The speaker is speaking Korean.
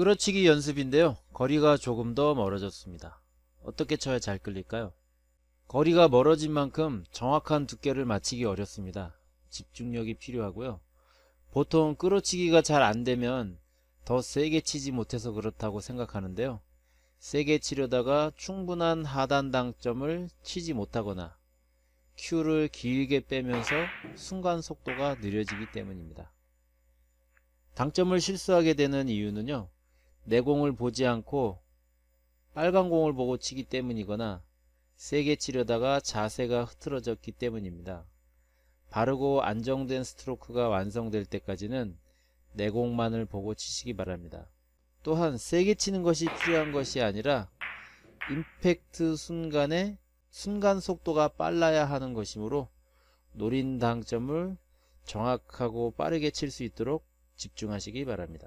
끌어치기 연습인데요. 거리가 조금 더 멀어졌습니다. 어떻게 쳐야 잘 끌릴까요? 거리가 멀어진 만큼 정확한 두께를 맞히기 어렵습니다. 집중력이 필요하고요. 보통 끌어치기가 잘 안되면 더 세게 치지 못해서 그렇다고 생각하는데요. 세게 치려다가 충분한 하단 당점을 치지 못하거나 큐를 길게 빼면서 순간 속도가 느려지기 때문입니다. 당점을 실수하게 되는 이유는요. 내 공을 보지 않고 빨간 공을 보고 치기 때문이거나 세게 치려다가 자세가 흐트러졌기 때문입니다. 바르고 안정된 스트로크가 완성될 때까지는 내공만을 보고 치시기 바랍니다. 또한 세게 치는 것이 필요한 것이 아니라 임팩트 순간에 순간 속도가 빨라야 하는 것이므로 노린 당점을 정확하고 빠르게 칠 수 있도록 집중하시기 바랍니다.